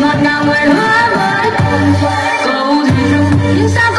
ngọt ngào người hứa mới cầu thề rằng những sao